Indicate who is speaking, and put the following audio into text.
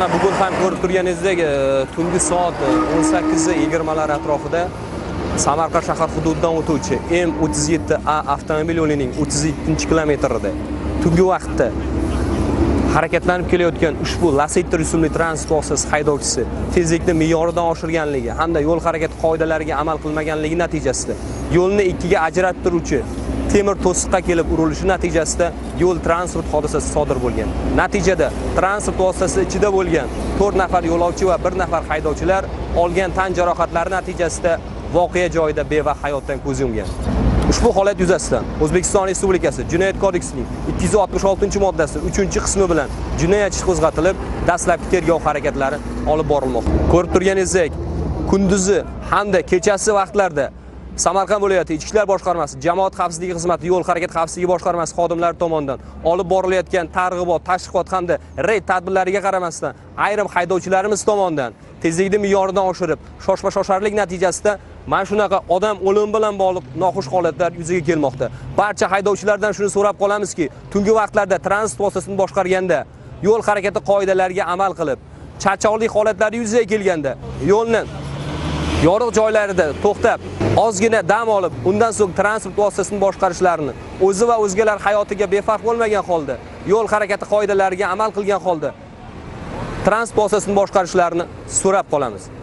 Speaker 1: ham ko'rib turganingizdek e, tungi soat e, 18:20lar atrofida samarqand shahar hududidan o'tuvchi m37a avtomobil yo'lining 37 kilometrida tungi vaqtda harakatlanib kelayotgan ushbu lasetti rusumli transport vositasi haydovchisi tezlikni me'yoridan oshirganligi hamda yo'l harakati qoidalariga amal qilmaganligi natijasida yo'lni ikkiga ajratib turuvchi temir to'siqqa kelib urilishi natijasida yo'l transport hodisasi sodir bo'lgan. Natijada transport vositasi ichida bo'lgan 4 nafar yo'lovchi va 1 nafar haydovchilar olgan tan jarohatlari natijasida voqea joyida beva hayotdan ko'z yumgan. Ushbu holat yuzasidan o'zbekiston respublikasi jinoyat kodeksining 266 moddasi 3 qismi bilan jinoyat ishi qo'zg'atilib dastlabki tergov harakatlari olib borilmoqda. Ko'rib turganingizdek kunduzi hamda kechasi vaqtlarda samarqand viloyati ichki ishlar boshqarmasi jamoat xavfsizligi xizmati yo'l harakati xavfsizligi boshqarmasi xodimlari tomonidan olib borilayotgan targ'ibot tashviqot hamda reyd tadbirlariga qaramasdan ayrim haydovchilarimiz tomonidan tezlikni me'yoridan oshirib shoshma shosharlik natijasida mana shunaqa odam o'limi bilan bog'liq noxush holatlar yuzaga kelmoqda. Barcha haydovchilardan shuni so'rab qolamizki tungi vaqtlarda transport vositasini boshqarganda yo'l harakati qoidalariga amal qilib charchoqlik holatlari yuzaga kelganda yo'lni yorug' joylarida to'xtab ozgina dam olib undan so'ng transport vositasini boshqarishlarini o'zi va o'zgalar hayotiga befarq bo'lmagan holda yo'l harakati qoidalariga amal qilgan holda transport vositasini boshqarishlarini so'rab qolamiz.